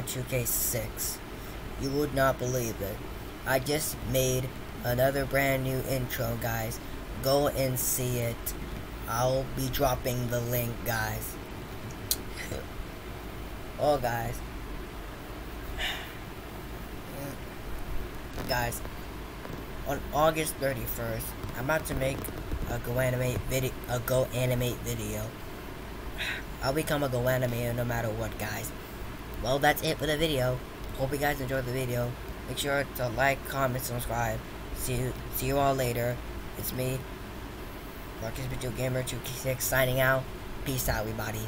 2K6. You would not believe it. I just made another brand new intro, guys. Go and see it. I'll be dropping the link, guys. oh, guys. guys, on August 31st, I'm about to make a Go Animate video, a Go Animate video. I'll become a Go Animator no matter what, guys. Well, that's it for the video. Hope you guys enjoyed the video. Make sure to like, comment, subscribe. See you, see you all later. It's me, Marcus Video Gamer 2K6 signing out. Peace out, everybody.